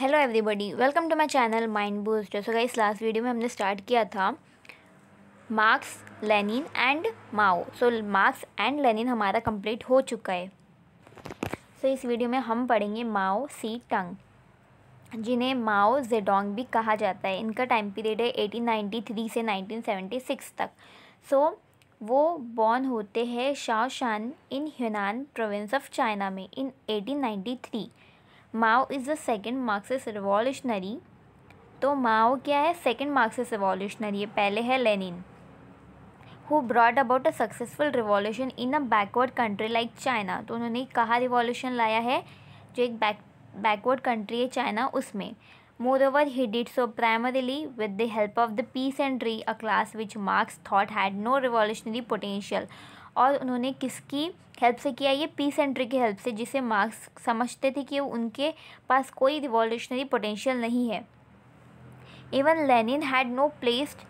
Hello everybody welcome to my channel mind boost so guys last video में हमने start किया था Marx Lenin and Mao so Marx and Lenin हमारा complete हो चुका है। सो so, इस वीडियो में हम पढ़ेंगे माओ सी टंग जिन्हें माओ जेडोंग भी कहा जाता है। इनका टाइम पीरियड है 1893 से 1976 तक। सो so, वो बॉर्न होते हैं Shaoshan in Hunan province of China में in 1893 Mao is the second Marxist revolutionary. तो माओ क्या है? सेकेंड मार्क्सिस्ट रिवॉल्यूशनरी है, पहले है Lenin who brought about a successful revolution in a backward country like China तो उन्होंने कहा रिवॉल्यूशन लाया है, जो एक बैक बैकवर्ड कंट्री है चाइना उसमें। Moreover he did so primarily with the help of the peasantry a class which Marx thought had no revolutionary potential और उन्होंने किसकी हेल्प से किया? ये पीस एंट्री की हेल्प से, जिसे मार्क्स समझते थे कि उनके पास कोई रिवॉल्यूशनरी पोटेंशियल नहीं है। Even Lenin had no placed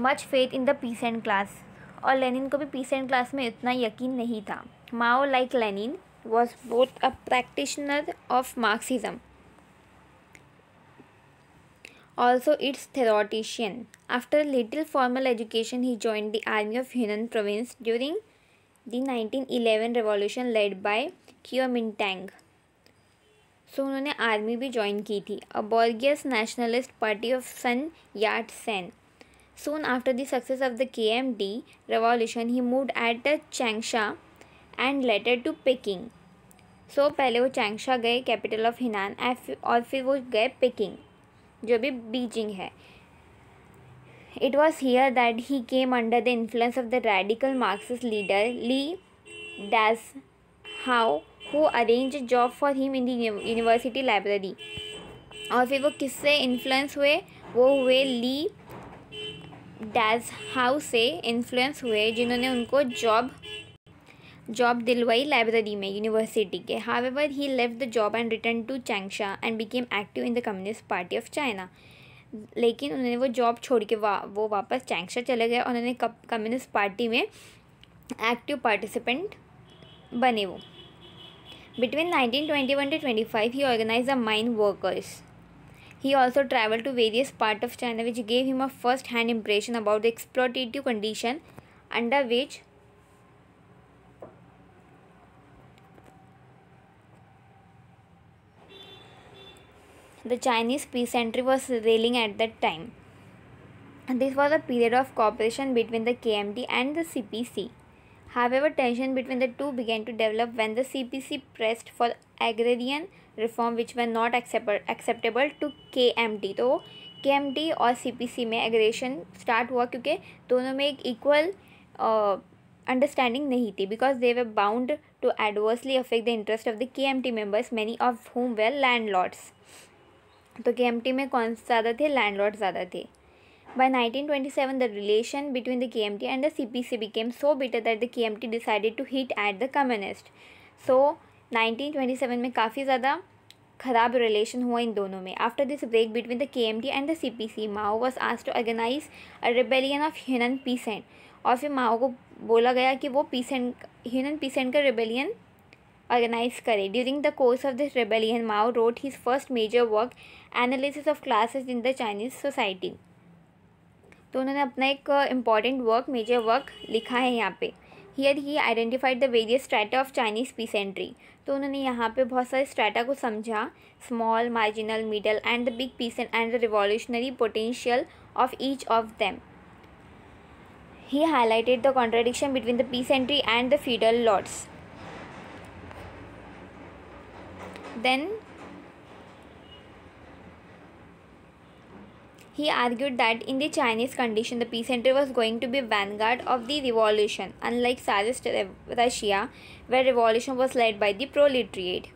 much faith in the peasant class और लेनिन को भी पीस एंड क्लास में इतना यकीन नहीं था। Mao like Lenin was both a practitioner of Marxism also its theoretician. After little formal education, he joined the army of Hunan province during the 1911 revolution led by Kuomintang. So उन्होंने army भी join की थी a bourgeois nationalist party of Sun Yat Sen soon after the success of the KMT revolution he moved at Changsha and later to Peking so so, पहले वो Changsha गए capital of हिनान और फिर वो गए पेकिंग जो भी बीजिंग है। It was here that he came under the influence of the radical Marxist leader Li Dazhao who arrange job for him in the university library और फिर वो किससे इन्फ्लुएंस हुए? वो हुए ली डैज हाउ से इन्फ्लुएंस हुए, जिन्होंने उनको जॉब जॉब दिलवाई लाइब्रेरी में यूनिवर्सिटी के. However he left the job and return to Changsha and became active in the Communist Party of China लेकिन उन्होंने वो जॉब छोड़ के वा, वो वापस चैंगशा चले गए और उन्होंने कम्युनिस्ट पार्टी में एक्टिव पार्टिसिपेंट बने वो. Between nineteen twenty one to twenty five he organize the mine workers he also travel to various part of China which gave him a first hand impression about the exploitative condition under which The Chinese peasantry was reeling at that time. This was a period of cooperation between the KMT and the CPC. However, tension between the two began to develop when the CPC pressed for agrarian reform which were not accept acceptable to KMT. तो KMT और CPC में aggression start हुआ क्योंकि दोनों में एक equal understanding नहीं थी because they were bound to adversely affect the interest of the K M T members many of whom well तो के में कौन ज़्यादा थे? लैंडलॉर्ड ज़्यादा थे। By nineteen twenty seven the relation between the K M By 1927, the relation between the KMT and the CPC became so bitter that the KMT decided to hit at the communist. So 1927 में काफ़ी ज़्यादा ख़राब relation हुआ इन दोनों में। After this break between the K M T and the C P C Mao was आज to organize a rebellion of Hunan peasant और फिर माओ को बोला गया कि वो पीसेंट ह्यूनन पीसेंट का रिबेलियन ऑर्गेनाइज करे। During the course of this rebellion Mao wrote his first major work analysis of classes in the Chinese society तो उन्होंने अपना एक इंपॉर्टेंट वर्क मेजर वर्क लिखा है यहाँ पे। Here he identified the various strata of Chinese peasantry तो उन्होंने यहाँ पे बहुत सारे स्ट्रैटा को समझा। Small marginal middle and the big peasant and the revolutionary potential of each of them he highlighted the contradiction between the peasantry and the feudal lords Then he argued that in the Chinese condition, the peasantry was going to be vanguard of the revolution, unlike Tsarist Russia, where revolution was led by the proletariat.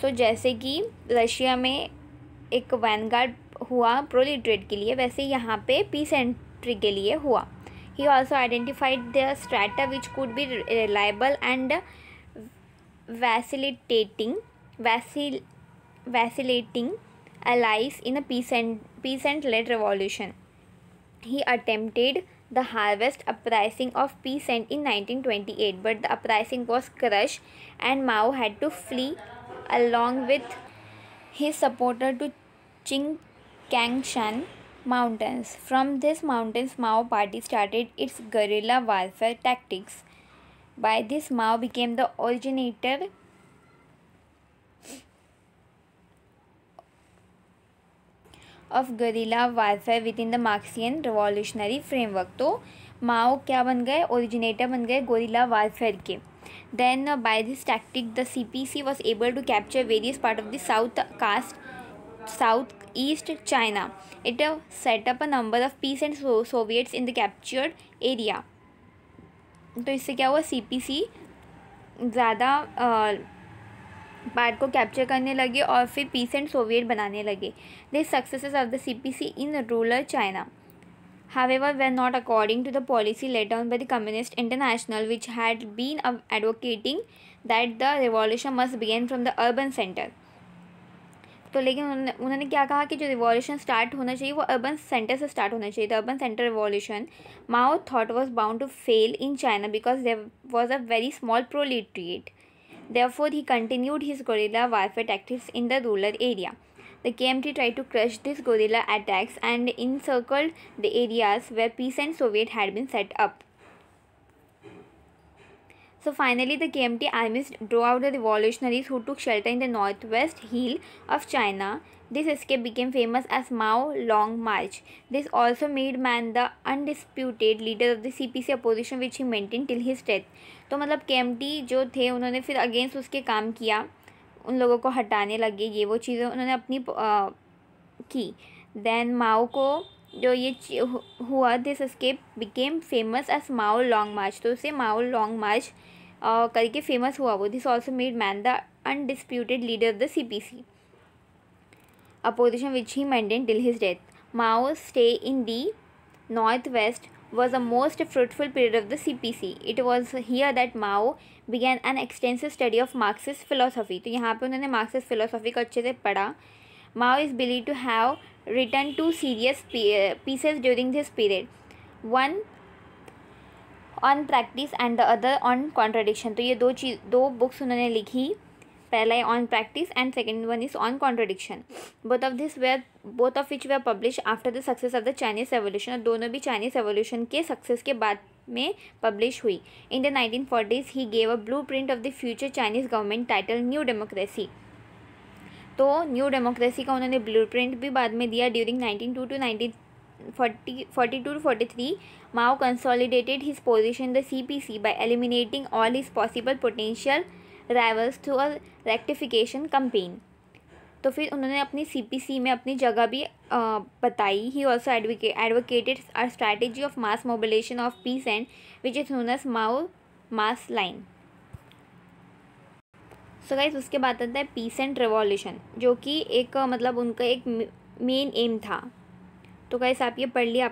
तो जैसे कि Russia में एक Vanguard हुआ proletariat के लिए वैसे यहाँ पे पीस एंट्री के लिए हुआ He also identified the strata which could be reliable and vacillating, vacil, vacillating allies in a peasant, peasant-led revolution. He attempted the harvest uprising of peasant in 1928, but the uprising was crushed and Mao had to flee along with his supporter to Qingkangshan mountains. From these mountains, Mao party started its guerrilla warfare tactics. By this, Mao became the originator of guerrilla warfare within the Marxian revolutionary framework. तो Mao क्या बन गए originator बन गए guerrilla warfare के then uh, by this tactic the cpc was able to capture various part of the south cast East China. It uh, set up a number of peace and Soviets in the captured area. तो इससे क्या हुआ सी P सी ज़्यादा part को capture करने लगे और फिर पीस एंड सोवियट बनाने लगे the successes of the C P C in rural China however were not according to the policy laid down by the Communist International which had been advocating that the revolution must begin from the urban centre तो लेकिन उन्होंने उन्होंने क्या कहा कि जो revolution start होना चाहिए, वो अर्बन सेंटर से स्टार्ट होना चाहिए। था urban centre revolution Mao thought was bound to fail in China because there was a very small proletariat there he continued his guerrilla warfare tactics in the rural area the K M T try to crush this guerrilla attacks and encircled the areas where peasant soviet had been set up So finally, the KMT armies drove out the revolutionaries who took shelter in the northwest heel of China. This escape became famous as Mao Long March. This also made Man the undisputed leader of the CPC opposition which he maintained till his death. तो मतलब के जो थे उन्होंने फिर against उसके काम किया उन लोगों को हटाने लगे ये वो चीज़ें उन्होंने अपनी आ, की देन माओ को जो ये हुआ this escape became famous as Mao Long March तो उसे माओ लॉन्ग मार्च करके फ़ेमस हुआ वो। This also made man the undisputed leader of the C P C opposition which he maintain till his death Mao stay in the north west was a most fruitful period of the C P C it was here that Mao began an extensive study of Marxist philosophy तो यहाँ पर उन्होंने Marxist philosophy को अच्छे से पढ़ा। Mao is believe to have written two serious pieces during this period. One on practice and the other on contradiction. तो ये दो चीज़, दो बुक्स उन्होंने लिखी। पहला है on practice and second one is on contradiction both of this were both of which were publish after the success of the Chinese revolution और दोनों भी चाइनीज़ रेवोल्यूशन के सक्सेस के बाद में पब्लिश हुई। In the nineteen forties he gave a blueprint of the future Chinese government title new democracy तो new democracy का उन्होंने ब्लू भी बाद में दिया during nineteen two two nineteen forty forty two forty three Mao consolidated his position the C P C by eliminating all his possible potential rivals through a rectification campaign तो फिर उन्होंने अपनी सी पी सी में अपनी जगह भी बताई। He also advocate advocated are strategy of mass mobilisation of peasant which is known as Mao mass line so guys उसके बाद आता है पीस एंड रिवॉल्यूशन जो कि एक मतलब उनका एक मेन एम था। तो गाइस आप ये पढ़ लिया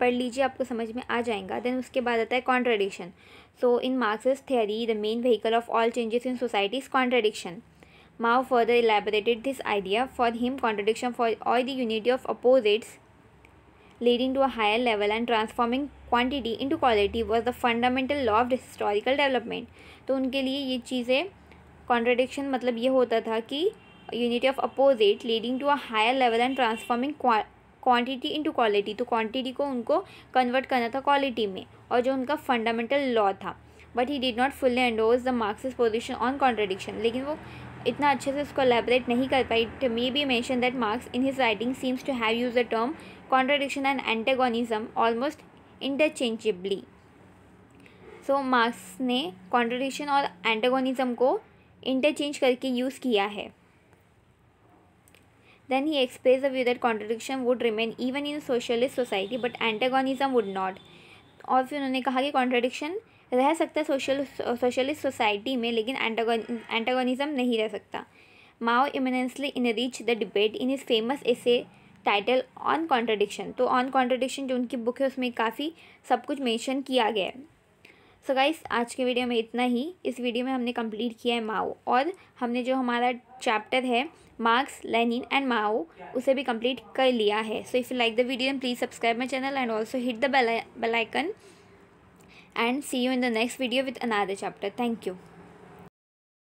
पढ़ लीजिए, आपको समझ में आ जाएगा। देन उसके बाद आता है contradiction so in Marxist theory the main vehicle of all changes in society is contradiction Mao further elaborated this idea for him contradiction for all the unity of opposites leading to a higher level and transforming quantity into quality was the fundamental law of historical development तो उनके लिए ये चीज़ें contradiction मतलब ये होता था कि unity of opposite leading to a higher level and transforming quantity into quality तो क्वांटिटी को उनको कन्वर्ट करना था क्वालिटी में और जो उनका फंडामेंटल लॉ था। But he did not fully endorse the Marxist position on contradiction लेकिन वो इतना अच्छे से उसको एलेबरेट नहीं कर पाई। It may be mention that Marx in his writing seems to have use the term contradiction and antagonism almost interchangeably so Marx ने contradiction और एंटेगोनिज्म को इंटरचेंज करके यूज़ किया है। Then he express a view that contradiction would remain even in socialist society but antagonism would not और फिर उन्होंने कहा कि कॉन्ट्रडिक्शन रह सकता है सोशल सोशलिस्ट सोसाइटी में, लेकिन एंटागोनिज्म नहीं रह सकता। Mao immensely enriched the debate in his famous essay title on contradiction तो ऑन कॉन्ट्रडिक्शन जो उनकी बुक है, उसमें काफ़ी सब कुछ मेंशन किया गया है। सो गाइस आज के वीडियो में इतना ही। इस वीडियो में हमने कंप्लीट किया है माओ और हमने जो हमारा चैप्टर है मार्क्स लेनिन एंड माओ उसे भी कंप्लीट कर लिया है। So if you like the video please subscribe my channel and also hit the bell icon see you in the next video video another chapter thank you